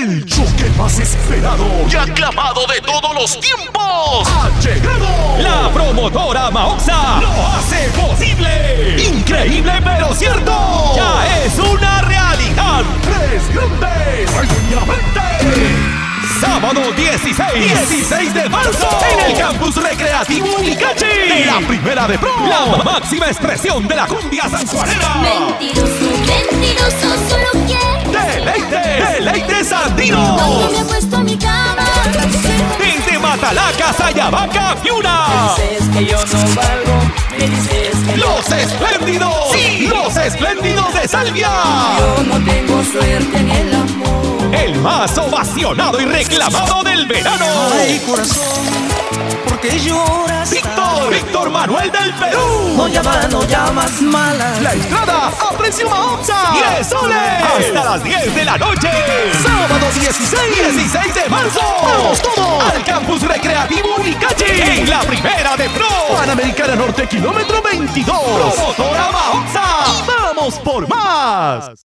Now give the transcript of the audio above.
El choque más esperado y aclamado de todos los tiempos. ha llegado. La promotora Maoxa lo hace posible. Increíble pero cierto. Ya es una realidad. Tres grandes. Sábado 16, 16 de marzo en el campus recreativo Unicachi. De la primera de pro. La máxima expresión de la cumbia sanjuanera. Mentiroso, mentiroso, Matalaca, Sayabaca, Fiuna. dices que yo no valgo, me dices que Los espléndidos. Sí, los espléndidos de Salvia. yo no tengo suerte en el amor. El más ovacionado y reclamado del verano. Ay, corazón, porque lloras? Víctor, Víctor Manuel del Perú. No llamas, no llamas mala. La entrada a precio Maoxa. 10 soles. Hasta las 10 de la noche. Sábado 16. 16 de marzo. ¡Vamos todos! Al campus recreativo kilómetro 22. Promotora Maoxa. ¡Vamos por más!